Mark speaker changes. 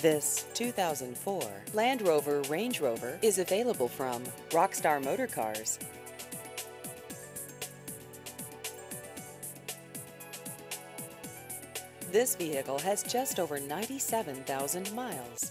Speaker 1: This 2004 Land Rover Range Rover is available from Rockstar Motor Cars. This vehicle has just over 97,000 miles.